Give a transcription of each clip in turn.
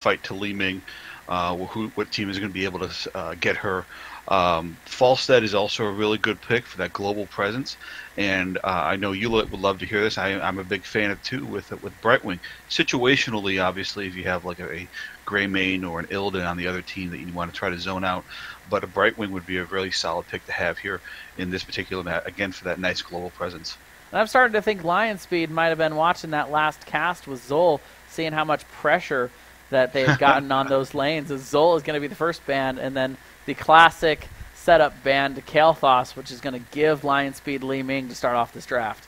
fight to Li Ming. Uh, who, what team is going to be able to uh, get her? Um, Falstad is also a really good pick for that global presence, and uh, I know you would love to hear this. I, am a big fan of too with with Brightwing. Situationally, obviously, if you have like a, a Greymane or an Illidan on the other team that you want to try to zone out, but a Brightwing would be a really solid pick to have here in this particular map again for that nice global presence. And I'm starting to think Lion Speed might have been watching that last cast with Zol, seeing how much pressure that they've gotten on those lanes. As Zol is going to be the first band, and then the classic setup band to Kael'thas, which is going to give Lion Speed Li Ming to start off this draft.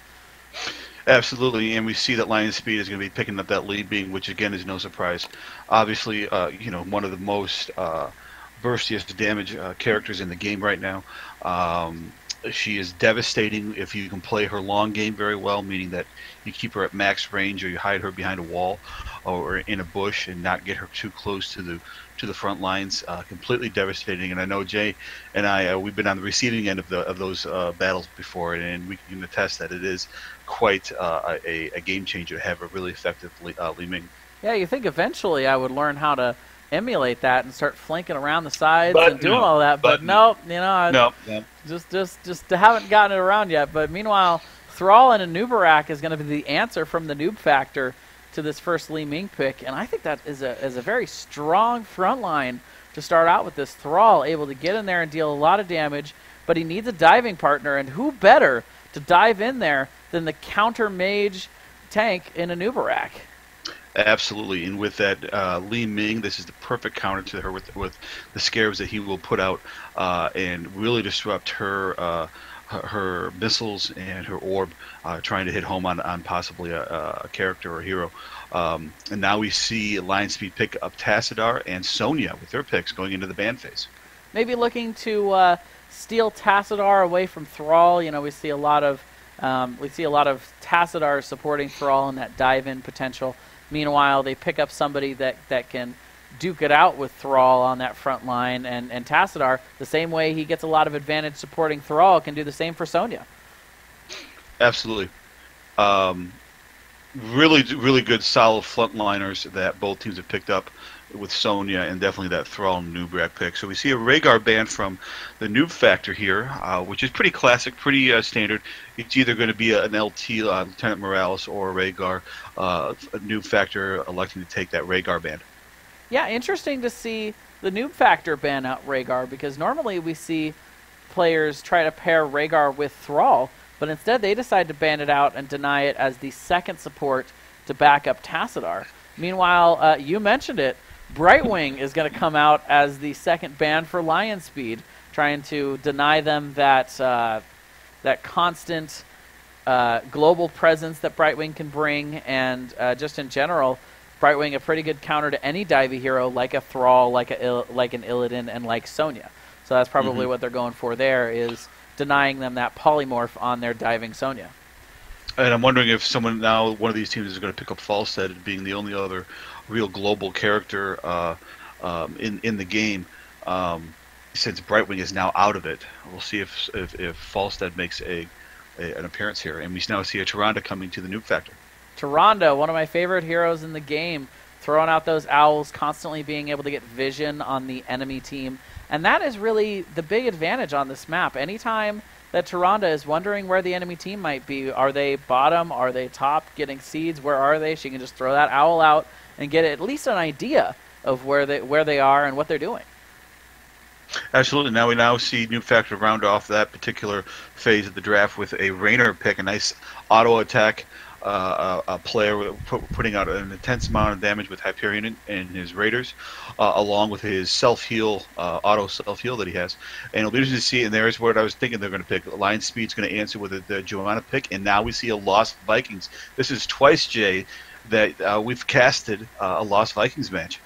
Absolutely, and we see that Lion Speed is going to be picking up that Li Ming, which again is no surprise. Obviously, uh, you know, one of the most uh, burstiest damage uh, characters in the game right now. Um, she is devastating if you can play her long game very well, meaning that you keep her at max range or you hide her behind a wall or in a bush and not get her too close to the to the front lines. Uh, completely devastating. And I know Jay and I uh, we've been on the receiving end of the of those uh, battles before, and we can attest that it is quite uh, a, a, game changer to have a really effective uh, Li Ming. Yeah, you think eventually I would learn how to emulate that and start flanking around the sides but and doing no, all that. But, but nope, you know, I no, no. just just just haven't gotten it around yet. But meanwhile, Thrall and Anub'arak is going to be the answer from the newb factor to this first Li Ming pick, and I think that is a is a very strong front line to start out with. This Thrall able to get in there and deal a lot of damage, but he needs a diving partner, and who better to dive in there than the counter mage tank in Anub'arak? Absolutely, and with that uh, Li Ming, this is the perfect counter to her with with the scarabs that he will put out uh, and really disrupt her, uh, her, missiles and her orb, uh, trying to hit home on on possibly a, a character or a hero. Um, and now we see Lion Speed pick up Tassadar and Sonya with their picks going into the ban phase. Maybe looking to uh, steal Tassadar away from Thrall. You know, we see a lot of um, we see a lot of Tassadar supporting Thrall in that dive in potential. Meanwhile, they pick up somebody that, that can duke it out with Thrall on that front line, and, and Tassadar, the same way he gets a lot of advantage supporting Thrall, can do the same for Sonya. Absolutely. Um, really, really good, solid frontliners that both teams have picked up with Sonya and definitely that Thrall Noob pick. So we see a Rehgar band from the Newb Factor here, uh, which is pretty classic, pretty uh, standard. It's either going to be an LT, uh, Lieutenant Morales, or a Rehgar, uh, a Newb Factor electing to take that Rehgar band. Yeah, interesting to see the Newb Factor ban out Rehgar because normally we see players try to pair Rehgar with Thrall, but instead they decide to ban it out and deny it as the second support to back up Tassadar. Meanwhile, uh, you mentioned it. Brightwing is going to come out as the second band for Lion Speed, trying to deny them that uh, that constant uh, global presence that Brightwing can bring, and uh, just in general, Brightwing a pretty good counter to any Divey hero like a Thrall, like a Il- like an Illidan, and like Sonya. So that's probably mm-hmm. what they're going for there is denying them that polymorph on their diving Sonya. And I'm wondering if someone now, one of these teams is going to pick up Falstad being the only other real global character uh, um, in in the game. Um, since Brightwing is now out of it, we'll see if if, if Falstad makes a, a, an appearance here, and we now see a Tyrande coming to the Newb Factor. Tyrande, one of my favorite heroes in the game, throwing out those owls, constantly being able to get vision on the enemy team, and that is really the big advantage on this map. Anytime that Tyrande is wondering where the enemy team might be, are they bottom? Are they top? Getting seeds? Where are they? She can just throw that owl out and get at least an idea of where they where they are and what they're doing. Absolutely. Now we now see new Factor round off that particular phase of the draft with a Raynor pick, a nice auto attack uh, a, a, player putting out an intense amount of damage with Hyperion and his Raiders, uh, along with his self heal, uh, auto self heal that he has. And it'll be interesting to see. And there's what I was thinking they're going to pick. Lion Speed's going to answer with the, the Johanna pick, and now we see a Lost Vikings. This is twice, Jay, that uh, we've casted uh, a Lost Vikings match.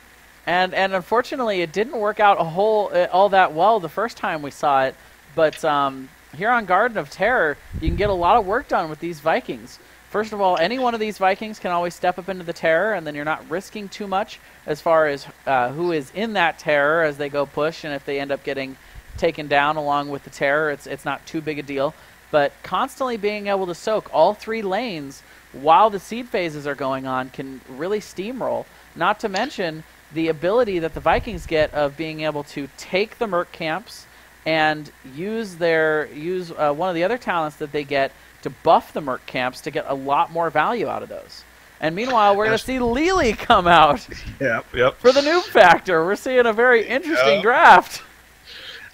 And and unfortunately, it didn't work out a whole uh, all that well the first time we saw it. But um, here on Garden of Terror, you can get a lot of work done with these Vikings. First of all, any one of these Vikings can always step up into the terror, and then you're not risking too much as far as uh, who is in that terror as they go push, and if they end up getting taken down along with the terror, it's it's not too big a deal. But constantly being able to soak all three lanes while the seed phases are going on can really steamroll. Not to mention the ability that the Vikings get of being able to take the Merc camps and use their use uh, one of the other talents that they get to buff the Merc camps to get a lot more value out of those. And meanwhile, we're going to see Li Li come out. Yep, yep. For the newb factor, we're seeing a very interesting draft.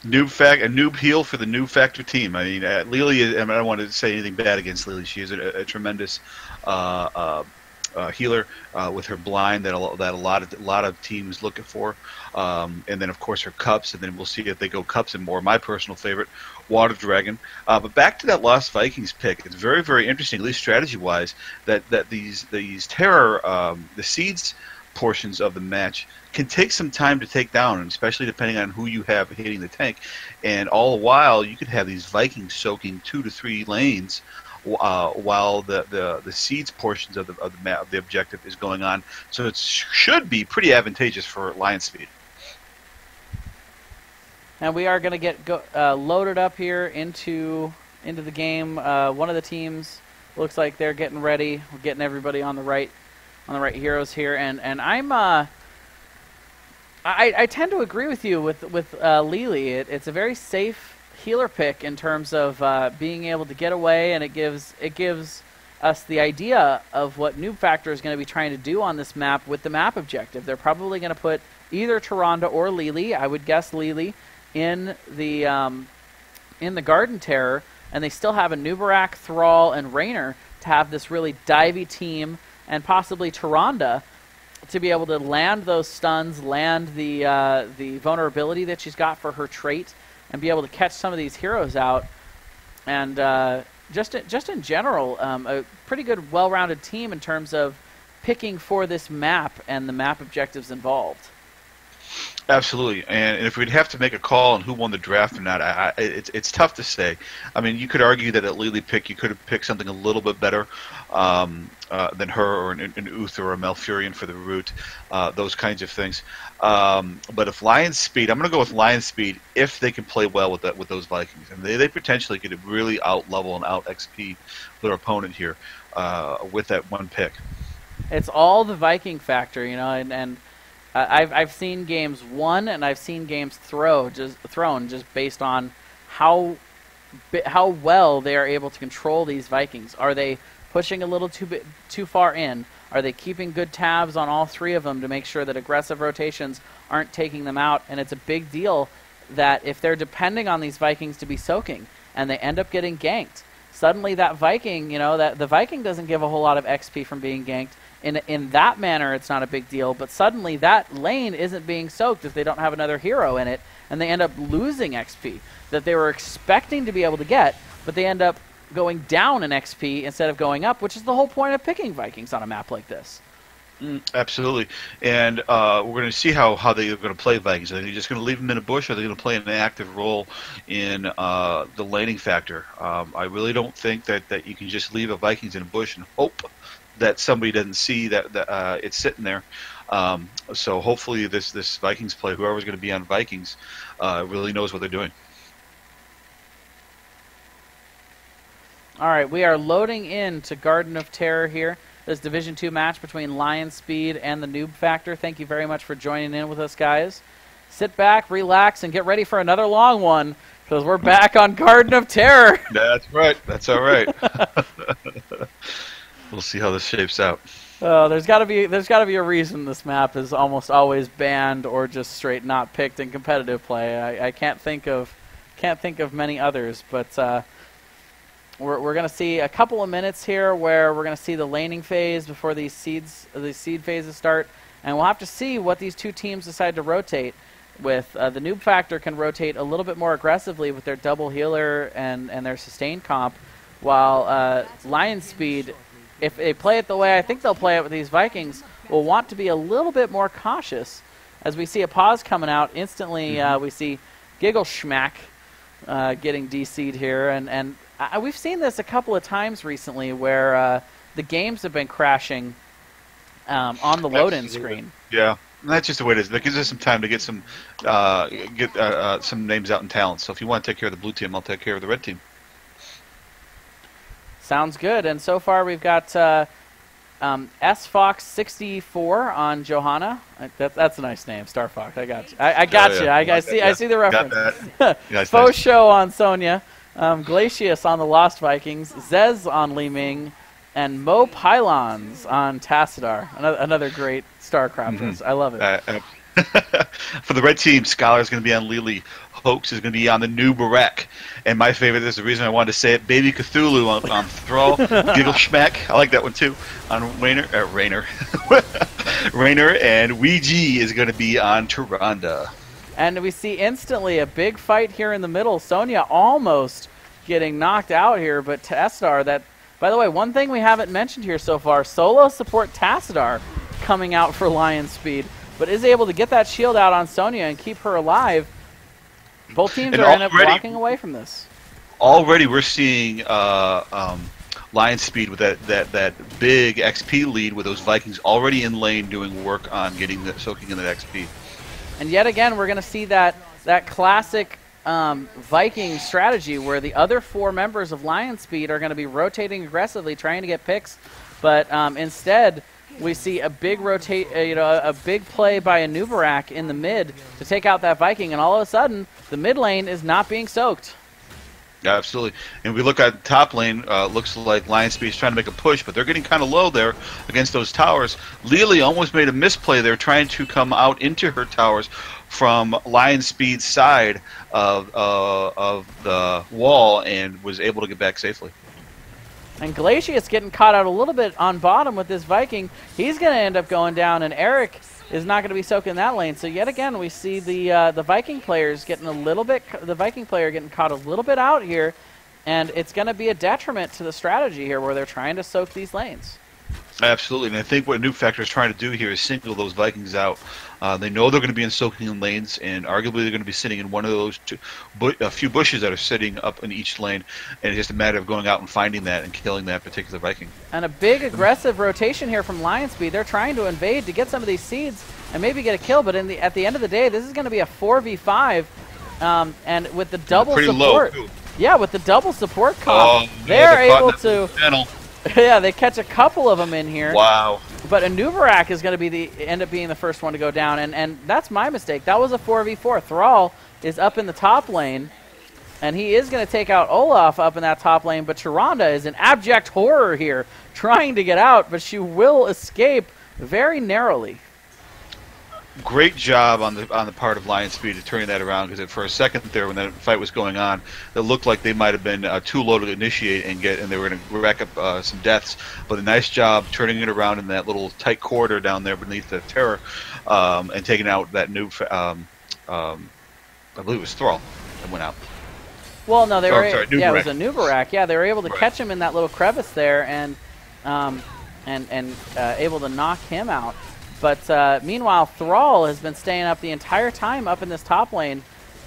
Noob fact, a noob heel for the newb factor team. I mean, uh, Li Li. Is, I, mean, I don't want to say anything bad against Li Li. She is a, a tremendous uh, uh, uh, healer uh, with her blind that a, that a lot of a lot of teams looking for, um, and then of course her cups, and then we'll see if they go cups and more. My personal favorite, Water Dragon. Uh, but back to that Lost Vikings pick, it's very very interesting, at least strategy wise, that that these these terror um, the seeds portions of the match can take some time to take down, especially depending on who you have hitting the tank. And all the while, you could have these Vikings soaking two to three lanes uh, while the, the, the seeds portions of the, of the, map, of the objective is going on. So it should be pretty advantageous for lion speed. And we are going to get go, uh, loaded up here into into the game. Uh, one of the teams looks like they're getting ready. We're getting everybody on the right on the right heroes here, and and I'm uh, I, I tend to agree with you with with uh, Li Li. It, it's a very safe healer pick in terms of uh, being able to get away, and it gives it gives us the idea of what Newb Factor is going to be trying to do on this map with the map objective. They're probably going to put either Tyrande or Li Li. I would guess Li Li in the um, in the Garden Terror, and they still have Anub'arak, Thrall, and Raynor to have this really divey team, and possibly Tyrande to be able to land those stuns, land the uh, the vulnerability that she's got for her trait, and be able to catch some of these heroes out. And uh, just just in general, um, a pretty good, well-rounded team in terms of picking for this map and the map objectives involved. Absolutely, and if we'd have to make a call on who won the draft or not, I, I, it's it's tough to say. I mean, you could argue that at Li Li pick, you could have picked something a little bit better um, uh, than her, or an, an Uther or a Malfurion for the root, uh, those kinds of things. Um, but if Lion Speed, I'm going to go with Lion Speed if they can play well with that with those Vikings, and they, they potentially could really out level and out XP their opponent here uh, with that one pick. It's all the Viking factor, you know, and. and uh, I've I've seen games won and I've seen games throw just thrown just based on how how well they are able to control these Vikings. Are they pushing a little too bit, too far in? Are they keeping good tabs on all three of them to make sure that aggressive rotations aren't taking them out? And it's a big deal that if they're depending on these Vikings to be soaking and they end up getting ganked, suddenly that Viking, you know, that the Viking doesn't give a whole lot of XP from being ganked in in that manner, it's not a big deal. But suddenly, that lane isn't being soaked if they don't have another hero in it, and they end up losing XP that they were expecting to be able to get, but they end up going down in XP instead of going up, which is the whole point of picking Vikings on a map like this. Mm, absolutely, and uh, we're going to see how, how they're going to play Vikings. Are they just going to leave them in a bush, or are they going to play an active role in uh, the laning factor? Um, I really don't think that, that you can just leave a Vikings in a bush and hope that somebody doesn't see that, that uh, it's sitting there. Um, so hopefully this this Vikings play, whoever's going to be on Vikings, uh, really knows what they're doing. All right, we are loading into Garden of Terror here. This Division Two match between Lion Speed and the Noob Factor. Thank you very much for joining in with us, guys. Sit back, relax, and get ready for another long one because we're back on Garden of Terror. That's right. That's all right. We'll see how this shapes out. Uh, there's got to be there's got to be a reason this map is almost always banned or just straight not picked in competitive play. I, I can't think of can't think of many others, but uh, we're we're gonna see a couple of minutes here where we're gonna see the laning phase before these seeds these seed phases start, and we'll have to see what these two teams decide to rotate. With uh, the newb factor can rotate a little bit more aggressively with their double healer and and their sustain comp, while uh, lion speed if they play it the way I think they'll play it with these Vikings, will want to be a little bit more cautious. As we see a pause coming out, instantly uh, mm-hmm. we see Giggle Schmack uh, getting DC'd here, and and I, we've seen this a couple of times recently where uh, the games have been crashing um, on the load-in screen. Yeah. And that's just the way it is. That gives us some time to get some uh, get uh, uh, some names out in talent. So if you want to take care of the blue team, I'll take care of the red team. Sounds good. And so far, we've got uh, um, S Fox 64 on Johanna. Uh, That, that's a nice name, Star Fox. I got you. I, I got Oh, yeah. you. I, I see. that, I see the Got reference. that. Yeah, Faux nice. show on Sonya, um, Glacius on the Lost Vikings, Zez on Li Ming, and Mo Pylons on Tassadar. Another, another great StarCrafters. I love it. Uh, uh, for the red team, Scholar is going to be on Li Li. Hoax is going to be on the new Barek. And my favorite, there's the reason I wanted to say it, Baby Cthulhu on, on Thrall. Giggle Schmack, I like that one too. On Raynor, uh, Raynor. Raynor and Ouija is going to be on Tyrande. And we see instantly a big fight here in the middle. Sonya almost getting knocked out here, but Tassadar, that, by the way, one thing we haven't mentioned here so far solo support Tassadar coming out for Lion Speed, but is able to get that shield out on Sonya and keep her alive. Both teams And are end up walking away from this. already we're seeing uh, um, Lion Speed with that, that, that big XP lead with those Vikings already in lane doing work on getting the, soaking in that XP. And yet again, we're going to see that that classic um, Viking strategy where the other four members of Lion Speed are going to be rotating aggressively, trying to get picks, but um, instead we see a big rotate, uh, you know, a big play by Anub'arak in the mid to take out that Viking, and all of a sudden the mid lane is not being soaked. Yeah, absolutely. And we look at top lane, uh, looks like Lion Speed is trying to make a push, but they're getting kind of low there against those towers. Li Li almost made a misplay there, trying to come out into her towers from Lion Speed's side of uh, of the wall, and was able to get back safely. And Glacius getting caught out a little bit on bottom with this Viking. He's going to end up going down, and Erik is not going to be soaking that lane. So yet again, we see the uh, the Viking players getting a little bit, the Viking player getting caught a little bit out here, and it's going to be a detriment to the strategy here, where they're trying to soak these lanes. Absolutely, and I think what New Factor is trying to do here is single those Vikings out. Uh, they know they're going to be in soaking in lanes, and arguably they're going to be sitting in one of those two, bu- a few bushes that are sitting up in each lane, and it's just a matter of going out and finding that and killing that particular Viking. And a big aggressive rotation here from Lion Speed. They're trying to invade to get some of these seeds and maybe get a kill. But in the at the end of the day, this is going to be a 4v5, um, and with the double Pretty support. low. Too. Yeah, with the double support Oh, comp, they're they're able to. Channel. yeah, they catch a couple of them in here. Wow. But Anub'arak is going to be the end up being the first one to go down, and and that's my mistake. That was a 4v4. Thrall is up in the top lane, and he is going to take out Olaf up in that top lane. But Tyrande is an abject horror here, trying to get out, but she will escape very narrowly. Great job on the on the part of Lion Speed of turning that around because for a second there, when that fight was going on, it looked like they might have been uh, too low to initiate and get, and they were going to rack up uh, some deaths. But a nice job turning it around in that little tight corridor down there beneath the terror, um, and taking out that new, um, um, I believe it was Thrall that went out. Well, no, they Oh, were. sorry, yeah, it was Anub'arak. Nubarak. Yeah, they were able to Right. catch him in that little crevice there, and um, and and uh, able to knock him out. But uh, meanwhile, Thrall has been staying up the entire time up in this top lane.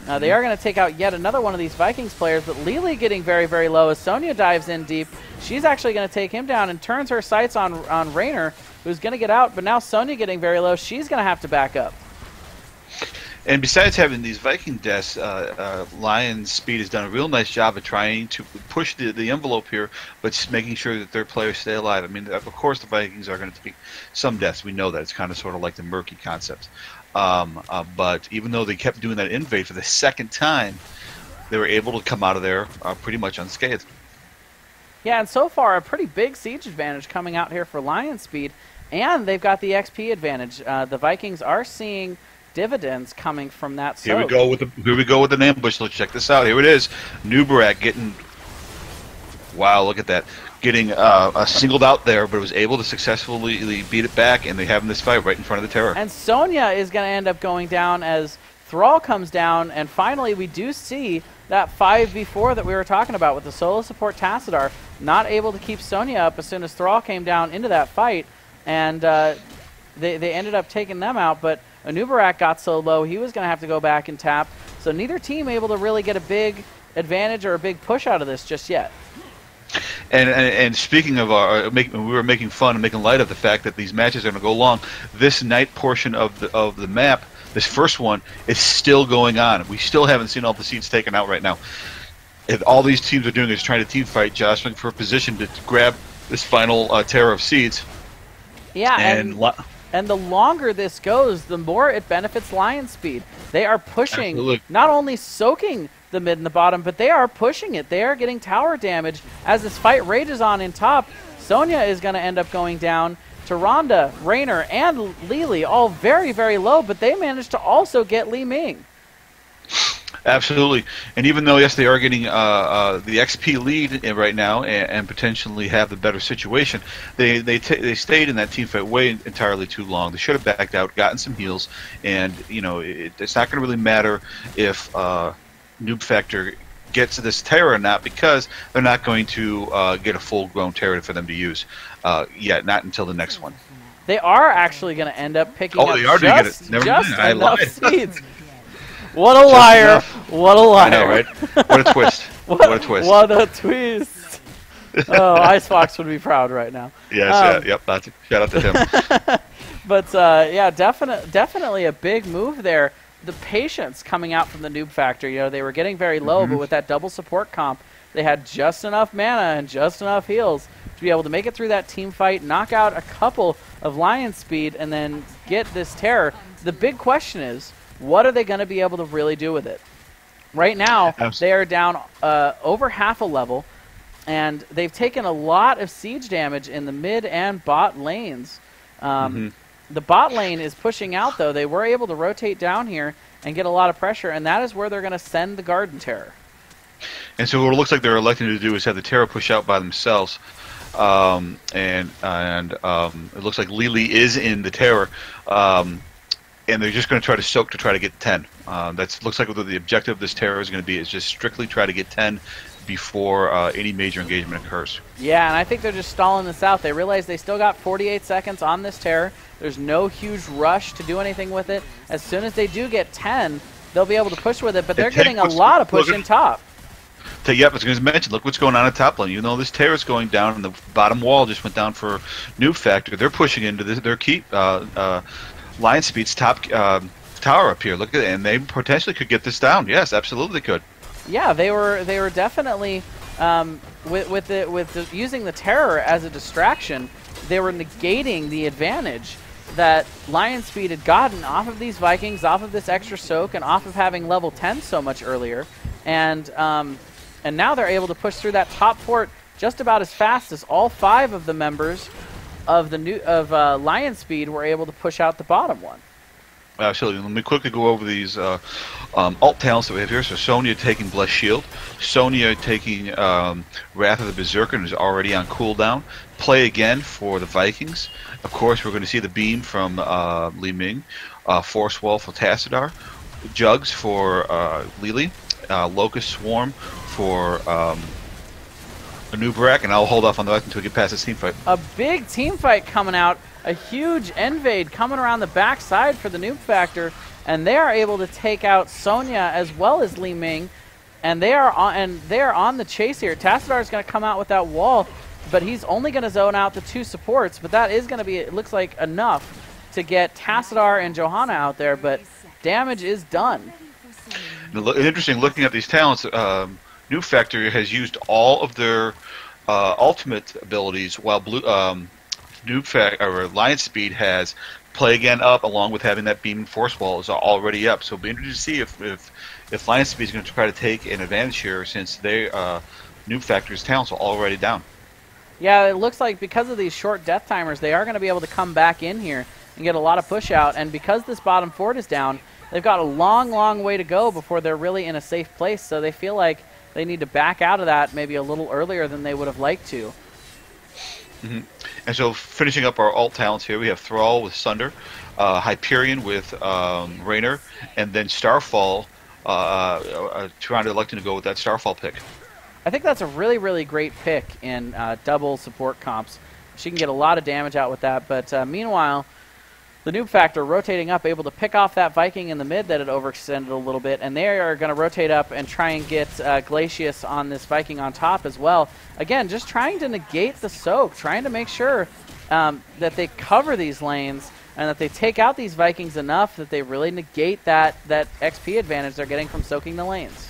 Uh, they are going to take out yet another one of these Vikings players, but Li Li getting very, very low as Sonya dives in deep. She's actually going to take him down and turns her sights on on Raynor, who's going to get out. But now Sonya getting very low, she's going to have to back up. And besides having these Viking deaths, uh, uh, Lion Speed has done a real nice job of trying to push the, the envelope here, but making sure that their players stay alive. I mean, of course, the Vikings are going to take some deaths. We know that. It's kind of sort of like the murky concept. Um, uh, but even though they kept doing that invade for the second time, they were able to come out of there uh, pretty much unscathed. Yeah, and so far a pretty big siege advantage coming out here for Lion Speed, and they've got the XP advantage. Uh, the Vikings are seeing dividends coming from that. Here we go with the here we go with an ambush. Let's check this out. Here it is. Nubarak getting wow, look at that. Getting uh, uh, singled out there, but was able to successfully beat it back, and they having this fight right in front of the terror. And Sonya is going to end up going down as Thrall comes down, and finally we do see that 5v4 that we were talking about with the solo support Tassadar not able to keep Sonya up as soon as Thrall came down into that fight, and uh, they, they ended up taking them out, but Anub'arak got so low he was going to have to go back and tap, so neither team able to really get a big advantage or a big push out of this just yet. And, and and speaking of our, making, we were making fun and making light of the fact that these matches are going to go long. This night portion of the of the map, this first one, is still going on. We still haven't seen all the seeds taken out right now. If all these teams are doing is trying to team fight, jostling for a position to grab this final uh, terror of seeds. Yeah, And, and, and the longer this goes, the more it benefits Lion Speed. They are pushing, Absolutely. not only soaking the mid and the bottom, but they are pushing it. They are getting tower damage as this fight rages on in top. Sonya is going to end up going down. To Ronda, Raynor, and Li Li, all very, very low, but they managed to also get Li Ming. Absolutely, and even though yes, they are getting uh, uh, the XP lead right now and, and potentially have the better situation, they they they stayed in that team fight way entirely too long. They should have backed out, gotten some heals, and you know it, it's not going to really matter if uh, Newb Factor gets this Terror or not because they're not going to uh, get a full-grown Terror for them to use uh, yet, not until the next one. They are actually going to end up picking Oh, up they are doing it. just, Never just enough seeds. What a liar! What a liar! I know, right? What a twist! what a twist! What a twist! oh, Icebox would be proud right now. Yes, Um, yeah, yep. That's, shout out to him. But uh, yeah, definitely, definitely a big move there. The patience coming out from the Newb Factor, you know, they were getting very low, Mm-hmm. but with that double support comp, they had just enough mana and just enough heals to be able to make it through that team fight, knock out a couple of Lion Speed, and then get this terror. The big question is, what are they going to be able to really do with it? Right now, Abs- they are down uh, over half a level, and they've taken a lot of siege damage in the mid and bot lanes. Um, Mhm. The bot lane is pushing out, though. They were able to rotate down here and get a lot of pressure, and that is where they're going to send the Garden Terror. And so what it looks like they're electing to do is have the Terror push out by themselves. Um, and and um, it looks like Li Li is in the Terror. Um, and they're just going to try to soak to try to get 10. Um, that looks like what the objective of this Terror is going to be is just strictly try to get 10 before uh, any major engagement occurs. Yeah, and I think they're just stalling this out. They realize they still got 48 seconds on this Terror. There's no huge rush to do anything with it. As soon as they do get 10, they'll be able to push with it, but they're getting a lot of push in top. So, yep, I was going to mention, look what's going on at top lane. You know, this terror is going down, and the bottom wall just went down for New Factor. They're pushing into this, their keep uh, uh, Lion Speed's top um, tower up here. Look at it, and they potentially could get this down. Yes, absolutely could. Yeah, they were they were definitely um, with with the, with the, using the terror as a distraction. They were negating the advantage that Lion Speed had gotten off of these Vikings, off of this extra soak, and off of having level 10 so much earlier, and um, and now they're able to push through that top fort just about as fast as all five of the members of the new of uh, Lion Speed were able to push out the bottom one. Absolutely. Let me quickly go over these uh, um, alt talents that we have here. So Sonya taking Bless Shield, Sonya taking um, Wrath of the Berserker is already on cooldown. Play again for the Vikings. Of course, we're going to see the beam from uh, Li Ming, uh, Force Wall for Tassadar, Jugs for uh, Li Li, uh, Locust Swarm for um, Anub'arak, and I'll hold off on the rest until we get past this team fight. a big team fight coming out. A huge invade coming around the backside for the Newb Factor, and they are able to take out Sonya as well as Li Ming, and they are on and they are on the chase here. Tassadar is going to come out with that wall, but he's only going to zone out the two supports. But that is going to be it looks like enough to get Tassadar and Johanna out there. But damage is done. Interesting, looking at these talents, um, New Factor has used all of their uh, ultimate abilities, while Blue um, New Fac or Lion Speed has play again up, along with having that beam force wall is already up. So it'll be interesting to see if if, if Lion Speed is going to try to take an advantage here, since they uh, New Factor's talents are already down. Yeah, it looks like because of these short death timers, they are going to be able to come back in here and get a lot of push out. And because this bottom fort is down, they've got a long, long way to go before they're really in a safe place. So they feel like they need to back out of that maybe a little earlier than they would have liked to. And so, finishing up our alt talents here, we have Thrall with Sunder, uh, Hyperion with um, Raynor, and then Starfall. Uh, uh, Tyrande electing to go with that Starfall pick. I think that's a really, really great pick in uh, double support comps. She can get a lot of damage out with that. But uh, meanwhile, the newb factor rotating up, able to pick off that Viking in the mid that had overextended a little bit, and they are going to rotate up and try and get uh, Glacius on this Viking on top as well. Again, just trying to negate the soak, trying to make sure um, that they cover these lanes and that they take out these Vikings enough that they really negate that that XP advantage they're getting from soaking the lanes.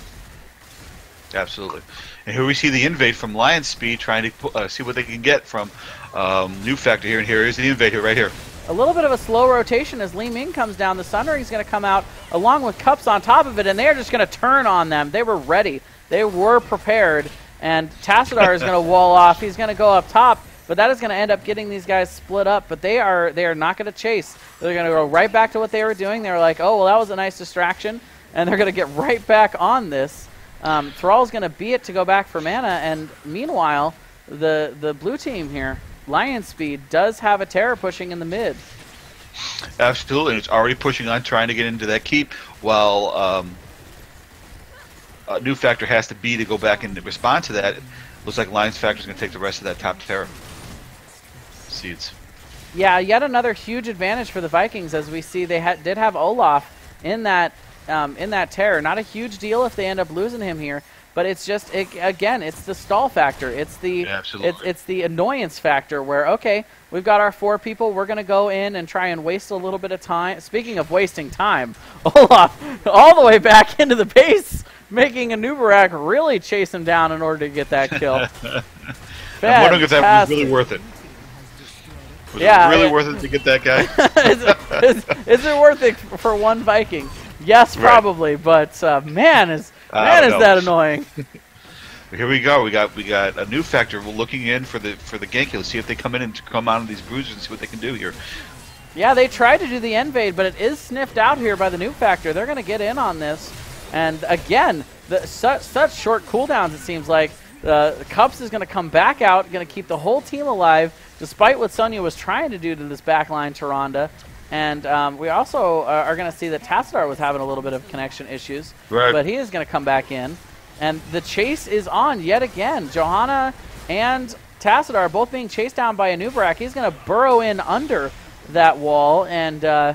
Absolutely. And here we see the invade from Lion Speed trying to uh, see what they can get from um, New Factor here. And here is the invade here, right here. A little bit of a slow rotation as Li Ming comes down. The Sundering's going to come out along with Cups on top of it, and they're just going to turn on them. They were ready. They were prepared. And Tassadar is going to wall off. He's going to go up top, but that is going to end up getting these guys split up. But they are they are not going to chase. They're going to go right back to what they were doing. They were like, oh, well, that was a nice distraction. And they're going to get right back on this. Um, Thrall's going to beat it to go back for mana. And meanwhile, the, the blue team here, Lion Speed, does have a Terror pushing in the mid. Absolutely. And it's already pushing on, trying to get into that keep, while um, a new factor has to be to go back and respond to that. Looks like Lions Factor is going to take the rest of that top Terror seeds. Yeah, yet another huge advantage for the Vikings as we see they ha did have Olaf in that um, in that terror. Not a huge deal if they end up losing him here, but it's just it, again, it's the stall factor. It's the Yeah, it's, it's the annoyance factor where okay, we've got our four people. We're gonna go in and try and waste a little bit of time. Speaking of wasting time, Olaf all the way back into the base, making Anub'arak really chase him down in order to get that kill. I'm wondering if that was really worth it. Was Yeah, it really it- worth it to get that guy? is, it, is, is it worth it for one Viking? Yes, Right. probably, but uh, man, is man is know. that annoying. Here we go. We got we got a new factor We're looking in for the for the Genki. Let's see if they come in and come out of these bruises and see what they can do here. Yeah, they tried to do the invade, but it is sniffed out here by the new factor. They're going to get in on this, and again, the, such such short cooldowns. It seems like uh, Cups is going to come back out, going to keep the whole team alive, despite what Sonya was trying to do to this backline Tyrande. And um, we also uh, are going to see that Tassadar was having a little bit of connection issues, Right. but he is going to come back in. And the chase is on yet again. Johanna and Tassadar are both being chased down by Anub'arak. He's going to burrow in under that wall and uh,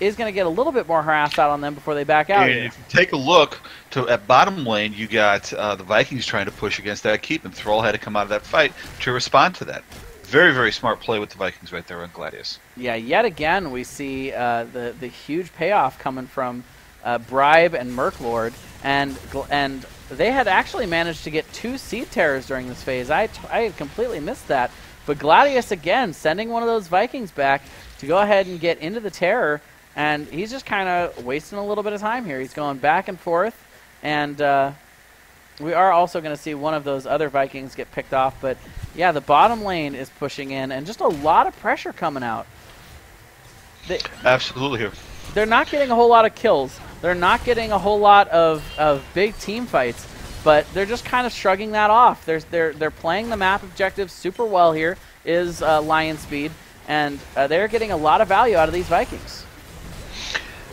is going to get a little bit more harassed out on them before they back out. If you take a look to at bottom lane, you got uh, the Vikings trying to push against that keep, and Thrall had to come out of that fight to respond to that. Very very smart play with the Vikings right there on Gladius. Yeah, yet again we see uh, the the huge payoff coming from uh, Bribe and Merklord, and and they had actually managed to get two seed terrors during this phase. I I had completely missed that, but Gladius again sending one of those Vikings back to go ahead and get into the terror, and he's just kind of wasting a little bit of time here. He's going back and forth, and uh, we are also going to see one of those other Vikings get picked off, but yeah, the bottom lane is pushing in, and just a lot of pressure coming out. They, Absolutely. They're not getting a whole lot of kills. They're not getting a whole lot of, of big team fights, but they're just kind of shrugging that off. They're, they're, they're playing the map objectives super well here, is uh, Lion Speed, and uh, they're getting a lot of value out of these Vikings.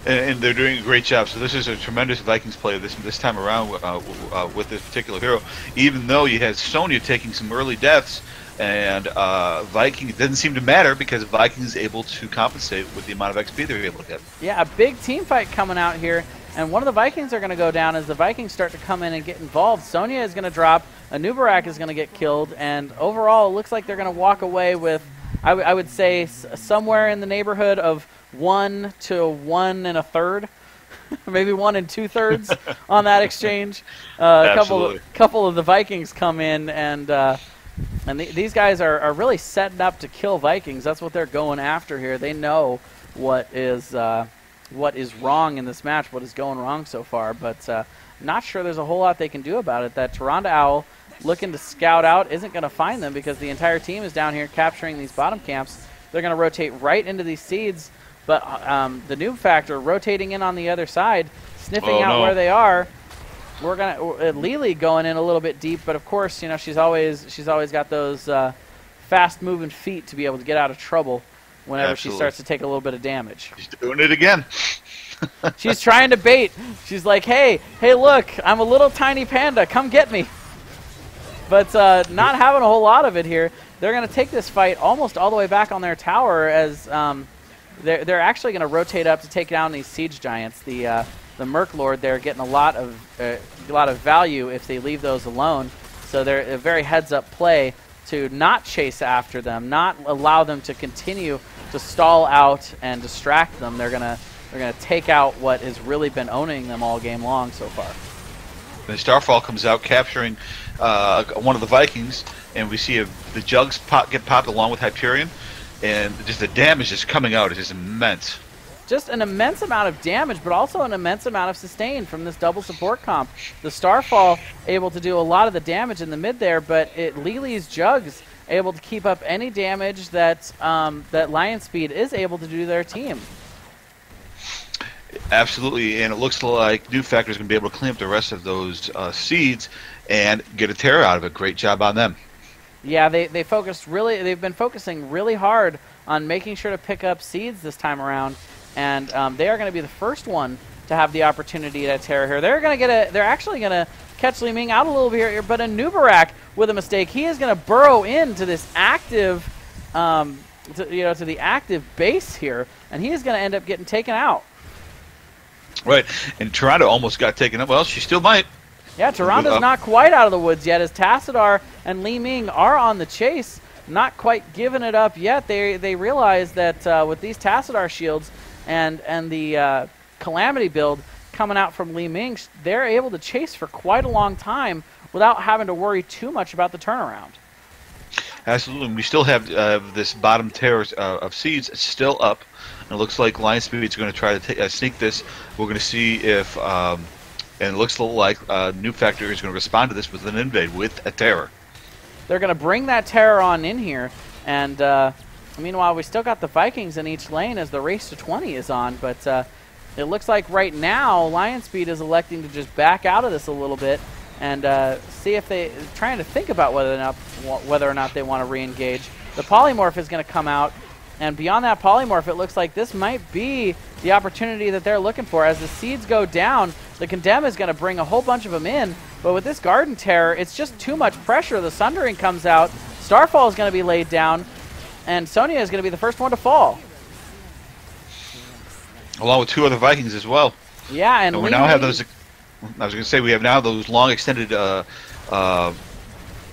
And, and they're doing a great job. So this is a tremendous Vikings play this this time around uh, uh, with this particular hero. Even though you had Sonya taking some early deaths, and uh, Viking doesn't seem to matter because Vikings is able to compensate with the amount of XP they're able to get. Yeah, a big team fight coming out here, and one of the Vikings are going to go down as the Vikings start to come in and get involved. Sonya is going to drop, Anub'arak is going to get killed, and overall, it looks like they're going to walk away with, I, would say, somewhere in the neighborhood of one to one and a third. Maybe one and two thirds on that exchange. Uh, a couple, couple of the Vikings come in and uh, and the, these guys are, are really setting up to kill Vikings. That's what they're going after here. They know what is uh, what is wrong in this match, what is going wrong so far. But uh, not sure there's a whole lot they can do about it. That Tyrande Owl looking to scout out isn't going to find them because the entire team is down here capturing these bottom camps. They're going to rotate right into these seeds. But um, the newb factor rotating in on the other side, sniffing Oh, out no. where they are we're gonna uh, Li Li going in a little bit deep, but of course, you know she's always she's always got those uh, fast moving feet to be able to get out of trouble whenever she starts to take a little bit of damage. She's doing it again. She's trying to bait. She's like, "Hey, hey, look, I'm a little tiny panda. Come get me." But uh, not having a whole lot of it here. They're going to take this fight almost all the way back on their tower as um, they're, they're actually going to rotate up to take down these siege giants. The uh, the Merc Lord, they're getting a lot of uh, a lot of value if they leave those alone. So they're a very heads up play to not chase after them, not allow them to continue to stall out and distract them. They're gonna they're gonna take out what has really been owning them all game long so far. And Starfall comes out capturing uh, one of the Vikings, and we see a, the jugs pop, get popped along with Hyperion, and just the damage just coming out is just immense. Just an immense amount of damage, but also an immense amount of sustain from this double support comp. The Starfall able to do a lot of the damage in the mid there, but it Li Li's jugs able to keep up any damage that um, that Lion Speed is able to do to their team. Absolutely, and it looks like New Factor is going to be able to clean up the rest of those uh, seeds and get a tear out of it. Great job on them. Yeah, they, they focused really. They've been focusing really hard on making sure to pick up seeds this time around, and um, they are going to be the first one to have the opportunity to tear here. They're going to get a. They're actually going to catch Li Ming out a little bit here, but Anub'arak with a mistake. He is going to burrow into this active, um, to, you know, to the active base here, and he is going to end up getting taken out. Right, and Tyrande almost got taken up. Well, she still might. Yeah, Tyrande's not quite out of the woods yet, as Tassadar and Li Ming are on the chase. Not quite giving it up yet. They they realize that uh, with these Tassadar shields and and the uh, Calamity build coming out from Li Ming, they're able to chase for quite a long time without having to worry too much about the turnaround. Absolutely. We still have uh, this bottom tier uh, of seeds still up. And it looks like Lion Speed's going to try to uh, sneak this. We're going to see if, um, and it looks a little like uh, New Factor is going to respond to this with an invade with a terror. They're going to bring that terror on in here, and uh, meanwhile we still got the Vikings in each lane as the race to 20 is on. But uh, it looks like right now Lion Speed is electing to just back out of this a little bit and uh, see if they trying to think about whether or not whether or not they want to re-engage. The polymorph is going to come out, and beyond that polymorph, it looks like this might be the opportunity that they're looking for. As the seeds go down, the condemn is going to bring a whole bunch of them in, but with this garden terror, it's just too much pressure. The sundering comes out, Starfall is going to be laid down, and Sonya is going to be the first one to fall. Along with two other Vikings as well. Yeah, and, and we now have those I was going to say we have now those long extended uh, uh,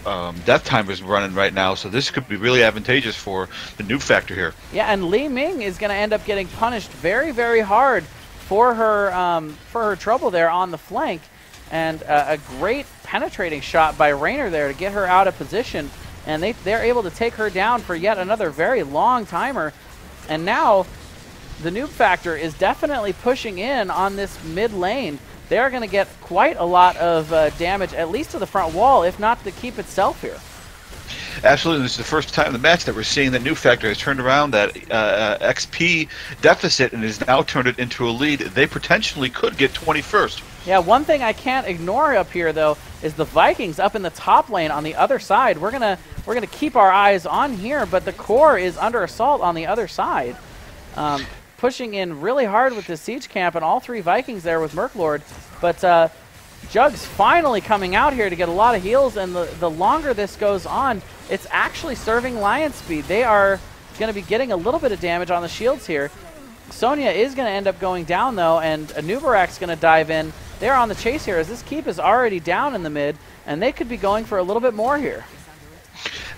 um, death timers running right now, so this could be really advantageous for the new factor here. Yeah, and Li Ming is going to end up getting punished very, very hard for her um, for her trouble there on the flank, and uh, a great penetrating shot by Raynor there to get her out of position, and they they're able to take her down for yet another very long timer, and now the newb factor is definitely pushing in on this mid lane they're going to get quite a lot of uh, damage, at least to the front wall, if not the keep itself here. Absolutely, this is the first time in the match that we're seeing that New Factor has turned around that uh, XP deficit and has now turned it into a lead. They potentially could get 21st. Yeah, one thing I can't ignore up here though is the Vikings up in the top lane on the other side. We're gonna we're gonna keep our eyes on here, but the core is under assault on the other side. Um, pushing in really hard with the siege camp and all three Vikings there with Merklord. But uh, Jugs finally coming out here to get a lot of heals, and the, the longer this goes on, it's actually serving Lion Speed. They are going to be getting a little bit of damage on the shields here. Sonya is going to end up going down, though, and Anub'arak's going to dive in. They're on the chase here as this keep is already down in the mid, and they could be going for a little bit more here.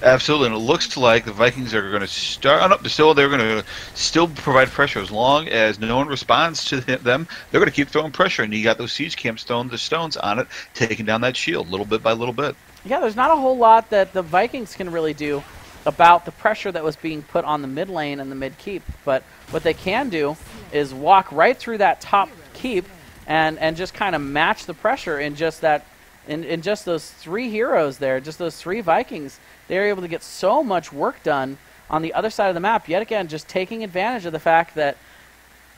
Absolutely, and it looks like the Vikings are going to start. Oh, still, they're going to still provide pressure as long as no one responds to them. They're going to keep throwing pressure, and you got those siege camp stones, the stones on it, taking down that shield little bit by little bit. Yeah, there's not a whole lot that the Vikings can really do about the pressure that was being put on the mid lane and the mid keep. But what they can do is walk right through that top keep and and just kind of match the pressure in just that in, in just those three heroes there, just those three Vikings they're able to get so much work done on the other side of the map. Yet again, just taking advantage of the fact that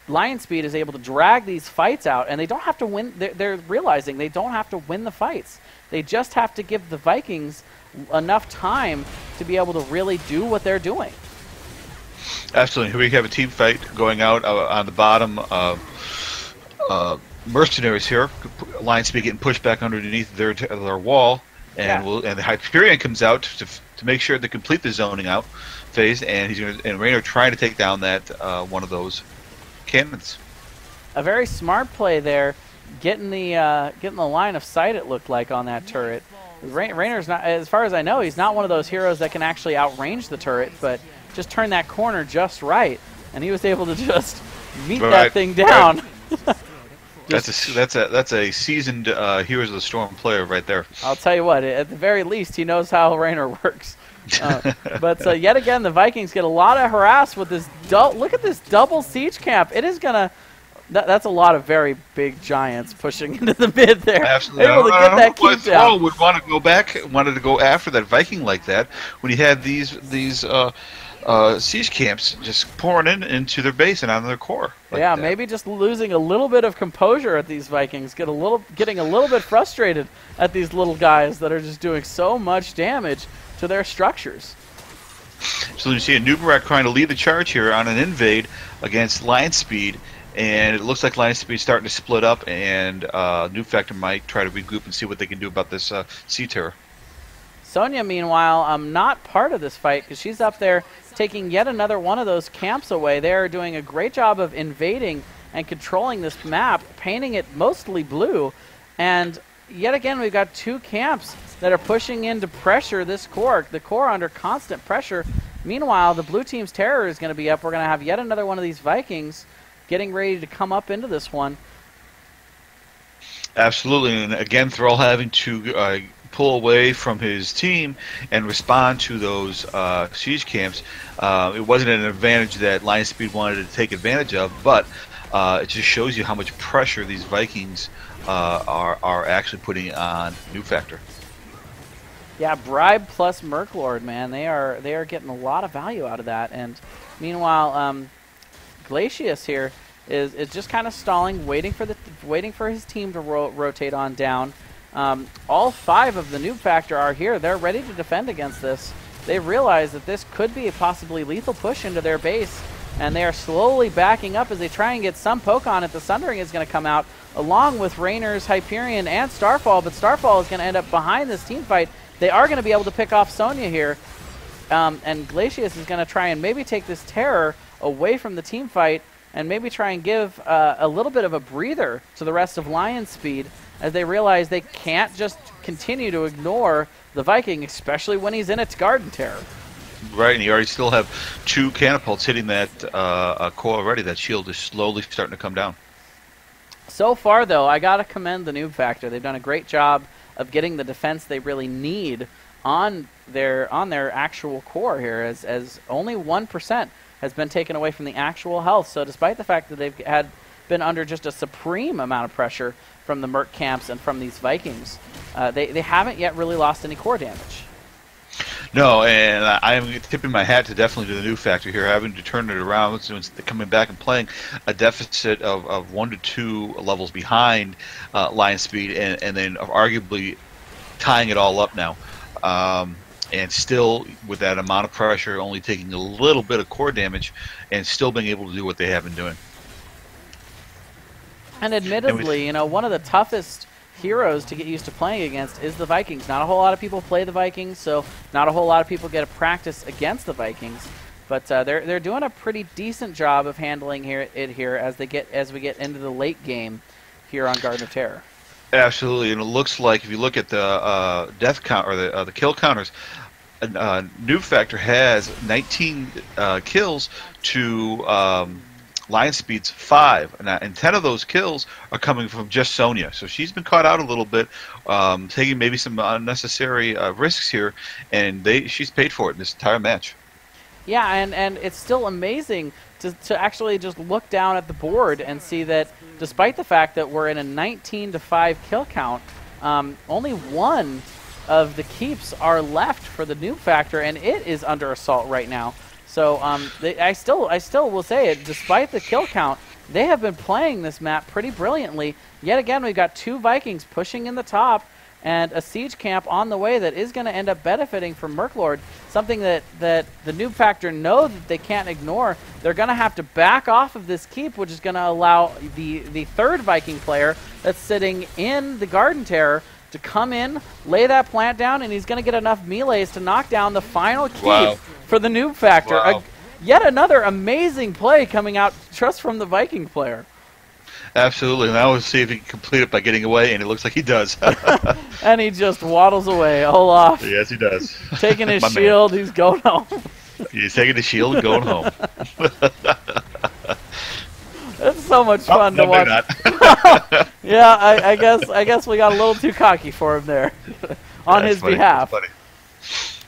Lion Speed is able to drag these fights out, and they don't have to win. They're, they're realizing they don't have to win the fights. They just have to give the Vikings enough time to be able to really do what they're doing. Absolutely. We have a team fight going out uh, on the bottom. Uh, uh, mercenaries here. Lion Speed getting pushed back underneath their their wall and yeah. we'll, and the Hyperion comes out to, to make sure to complete the zoning out phase, and he's to, and Raynor trying to take down that uh, one of those cannons. A very smart play there, getting the uh, getting the line of sight. It looked like on that turret. Raynor's not, as far as I know, he's not one of those heroes that can actually outrange the turret, but just turn that corner just right, and he was able to just meet right. that thing down. Right. That's a that's a that's a seasoned uh, Heroes of the Storm player right there. I'll tell you what. At the very least, he knows how Raynor works. Uh, but uh, yet again, the Vikings get a lot of harass with this. Look at this double siege camp. It is gonna. That, that's a lot of very big giants pushing into the mid there. Absolutely. Able to get that keep down. Would want to go back, wanted to go after that Viking like that when he had these these uh, uh, siege camps just pouring in into their base and on their core. like yeah, that. maybe just losing a little bit of composure at these Vikings, get a little, getting a little bit frustrated at these little guys that are just doing so much damage to their structures. So you see Anub'arak trying to lead the charge here on an invade against Lionspeed, and it looks like Lionspeed starting to split up, and uh, Newb Factor might try to regroup and see what they can do about this uh, Sea Terror. Sonya, meanwhile, um, not part of this fight because she's up there taking yet another one of those camps away. They are doing a great job of invading and controlling this map, painting it mostly blue. And yet again, we've got two camps that are pushing in to pressure this core. The core under constant pressure. Meanwhile, the blue team's terror is going to be up. We're going to have yet another one of these Vikings getting ready to come up into this one. Absolutely, and again, Thrall having to uh, pull away from his team and respond to those uh, siege camps. Uh, it wasn't an advantage that Lionspeed wanted to take advantage of, but uh, it just shows you how much pressure these Vikings uh, are are actually putting on Newb Factor. Yeah, bribe plus Merklord, man. They are they are getting a lot of value out of that. And meanwhile, um, Glacius here is is just kind of stalling, waiting for the waiting for his team to ro- rotate on down. Um, all five of the newb factor are here. They're ready to defend against this. They realize that this could be a possibly lethal push into their base, and they are slowly backing up as they try and get some poke on it. The Sundering is going to come out along with Raynor's Hyperion and Starfall, but Starfall is going to end up behind this team fight. They are going to be able to pick off Sonya here, um, and Glacius is going to try and maybe take this terror away from the team fight and maybe try and give uh, a little bit of a breather to the rest of Lionspeed as they realize they can't just continue to ignore the Viking, especially when he's in its garden terror. Right, and you already still have two catapults hitting that uh, uh, core already. That shield is slowly starting to come down. So far, though, I gotta commend the newb factor. They've done a great job of getting the defense they really need on their on their actual core here, as as only one percent has been taken away from the actual health. So, despite the fact that they've had been under just a supreme amount of pressure from the Merc camps and from these Vikings, uh, they they haven't yet really lost any core damage. No, and I am tipping my hat to definitely to the newb factor here, having to turn it around, since coming back and playing a deficit of, of one to two levels behind uh, Lionspeed, and, and then arguably tying it all up now. Um, and still, with that amount of pressure, only taking a little bit of core damage, and still being able to do what they have been doing. And admittedly, you know, one of the toughest heroes to get used to playing against is the Vikings. Not a whole lot of people play the Vikings, so not a whole lot of people get a practice against the Vikings. But uh, they're they're doing a pretty decent job of handling here it here as they get as we get into the late game here on Garden of Terror. Absolutely, and it looks like if you look at the uh, death count or the uh, the kill counters, uh, Newb Factor has 19 uh, kills to um, Lionspeed's five, and, uh, and 10 of those kills are coming from just Sonya. So she's been caught out a little bit, um, taking maybe some unnecessary uh, risks here, and they she's paid for it this entire match. Yeah, and, and it's still amazing to, to actually just look down at the board and see that despite the fact that we're in a 19 to 5 kill count, um, only one of the keeps are left for the newb factor, and it is under assault right now. So um, they, I still I still will say it, despite the kill count, they have been playing this map pretty brilliantly. Yet again, we've got two Vikings pushing in the top and a siege camp on the way that is going to end up benefiting from Merklord. Something that, that the newb factor know that they can't ignore. They're going to have to back off of this keep, which is going to allow the, the third Viking player that's sitting in the Garden Terror to come in, lay that plant down, and he's going to get enough melees to knock down the final keep Wow. for the newb factor. Wow. A- yet another amazing play coming out just from the Viking player. Absolutely, and I will see if he can complete it by getting away, and it looks like he does. And he just waddles away. Olaf yes, he does. taking his My man. shield. He's going home. He's taking the shield and going home. It's so much Oh, fun no, to watch. Yeah, I, I guess I guess we got a little too cocky for him there, on That's his funny, behalf.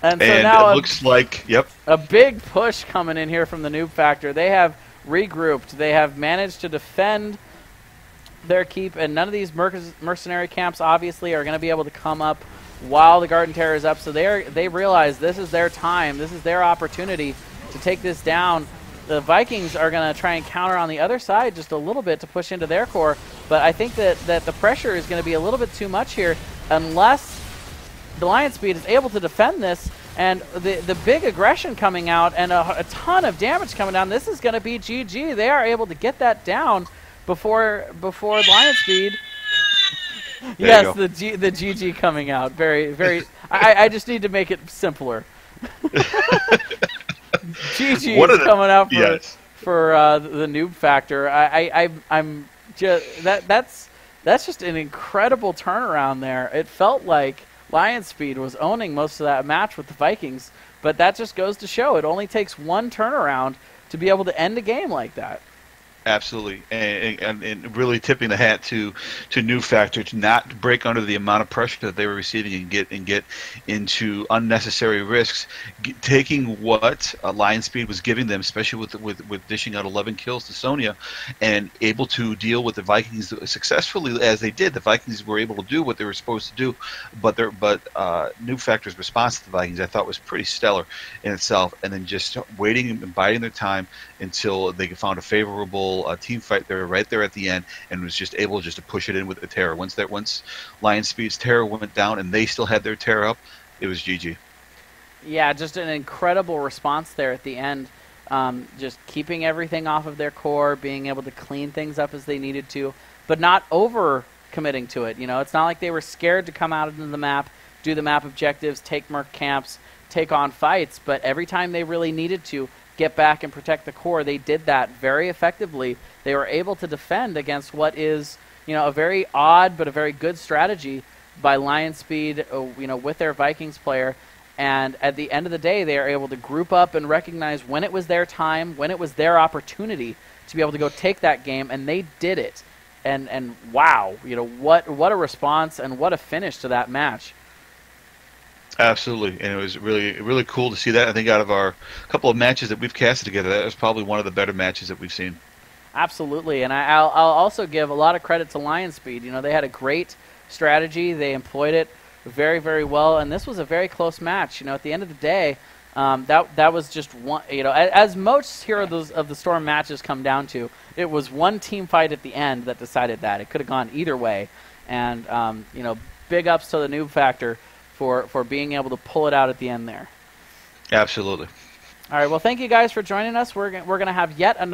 And so And now it a, looks like, yep, a big push coming in here from the Newb Factor. They have regrouped. They have managed to defend their keep, and none of these merc- mercenary camps obviously are going to be able to come up while the Garden Terror is up. So they are, they realize this is their time. This is their opportunity to take this down. The Vikings are going to try and counter on the other side just a little bit to push into their core, but I think that, that the pressure is going to be a little bit too much here unless the Lionspeed is able to defend this, and the the big aggression coming out and a, a ton of damage coming down. This is going to be GG. They are able to get that down before before Lionspeed. yes, the G, the GG coming out. Very very. I, I just need to make it simpler. GG What is the- coming out for yes. for uh, the newb factor. I, I, I I'm just that that's that's just an incredible turnaround there. It felt like Lionspeed was owning most of that match with the Vikings, but that just goes to show it only takes one turnaround to be able to end a game like that. Absolutely, and, and, and really tipping the hat to to Newb Factor to not break under the amount of pressure that they were receiving and get and get into unnecessary risks, g taking what uh, Lionspeed was giving them, especially with with with dishing out 11 kills to Sonya, and able to deal with the Vikings successfully as they did. The Vikings were able to do what they were supposed to do, but their but uh, Newb Factor's response to the Vikings I thought was pretty stellar in itself, and then just waiting and biding their time until they found a favorable uh, team fight there right there at the end and was just able just to push it in with the terror once that once Lionspeed's terror went down and they still had their terror up it was gg Yeah, just an incredible response there at the end. Um, just keeping everything off of their core, being able to clean things up as they needed to, but not over committing to it. You know, it's not like they were scared to come out into the map, do the map objectives, take merc camps, take on fights, but every time they really needed to get back and protect the core, they did that very effectively. They were able to defend against what is, you know, a very odd but a very good strategy by Lionspeed, uh, you know, with their Vikings player. And at the end of the day, they are able to group up and recognize when it was their time, when it was their opportunity to be able to go take that game, and they did it. And and wow, you know what what a response and what a finish to that match. Absolutely and it was really really cool to see that i think out of our couple of matches that we've casted together that was probably one of the better matches that we've seen Absolutely, and I, I'll, I'll also give a lot of credit to Lionspeed. You know, they had a great strategy. They employed it very, very well, and this was a very close match. You know, at the end of the day, um, that that was just one. You know, as, most Hero of the, of the Storm matches come down to, it was one team fight at the end that decided that. It could have gone either way, and um, you know, big ups to the Newb Factor for for being able to pull it out at the end there. absolutely All right, well, thank you guys for joining us. We're go- we're gonna have yet another.